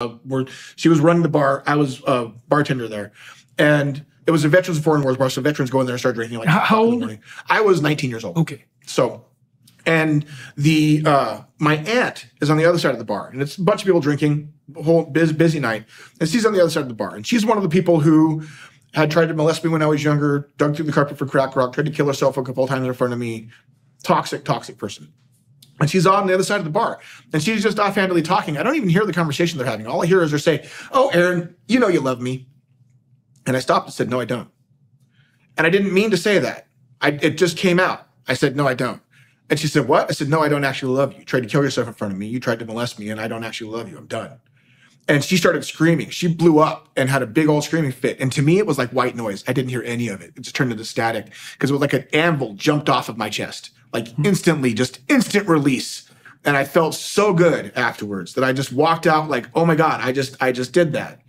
uh, where she was running the bar. I was a bartender there, and it was a Veterans of Foreign Wars bar. So veterans go in there and start drinking. Like How- how in the old? I was 19 years old. Okay. So, and the uh, my aunt is on the other side of the bar, and it's a bunch of people drinking, whole busy, busy night, and she's on the other side of the bar, and she's one of the people who had tried to molest me when I was younger, dug through the carpet for crack rock, tried to kill herself a couple of times in front of me, toxic, toxic person. And she's on the other side of the bar, and she's just offhandedly talking. I don't even hear the conversation they're having. All I hear is her say, "Oh, Aaron, you know you love me," and I stopped and said, "No, I don't." And I didn't mean to say that. I, it just came out. I said, no, I don't. And she said, what? I said, no, I don't actually love you. You tried to kill yourself in front of me. You tried to molest me, and I don't actually love you. I'm done. And she started screaming. She blew up and had a big old screaming fit. And to me, it was like white noise. I didn't hear any of it. It just turned into static because it was like an anvil jumped off of my chest, like instantly, just instant release. And I felt so good afterwards that I just walked out like, oh my God, I just, I just did that.